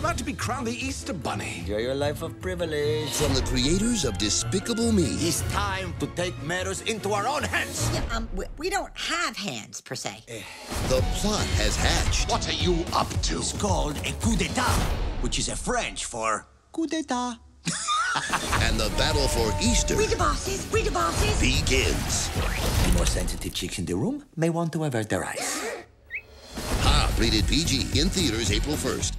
about to be crowned the Easter Bunny. Enjoy your life of privilege. From the creators of Despicable Me. It's time to take matters into our own hands. Yeah, um, we, we don't have hands, per se. Eh. The plot has hatched. What are you up to? It's called a coup d'etat, which is a French for coup d'etat. and the battle for Easter We the bosses, we the bosses. begins. The more sensitive chicks in the room may want to avert their eyes. Ha! Rated PG in theaters April 1st.